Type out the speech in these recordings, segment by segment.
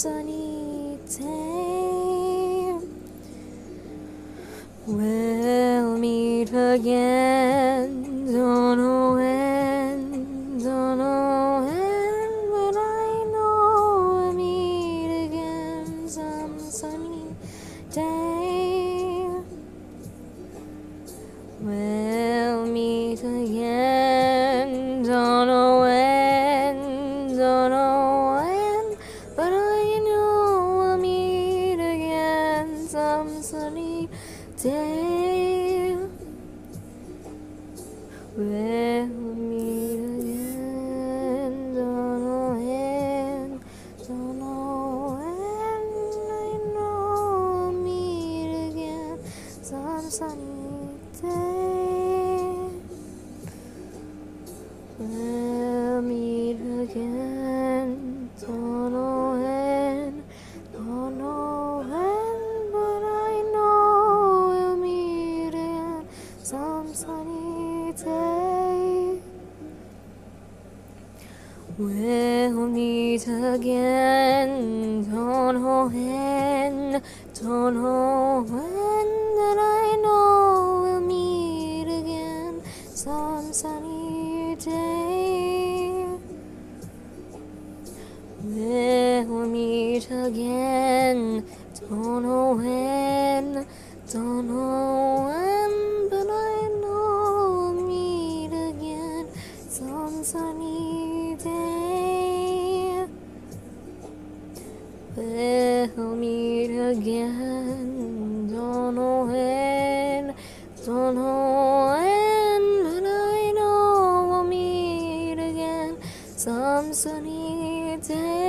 sunny day. We'll meet again, don't know when, don't know when, but I know we'll meet again some sunny day. We'll meet again, don't know when, don't know when, but I know we'll meet again some sunny day. We'll meet again, don't know when, don't know when, I know we'll meet again some sunny We'll meet again, don't know when, don't know when, but I know we'll meet some sunny day. We'll meet again, don't know when, don't again, don't know when, don't know when, but I know we'll meet again some sunny day. We'll meet again, don't know when, don't know when, but I know we'll meet again some sunny day.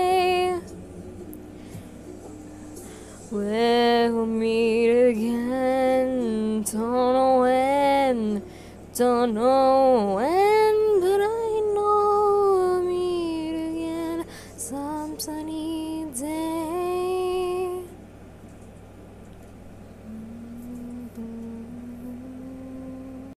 We'll meet again, don't know when, don't know when, but I know we'll meet again some sunny day.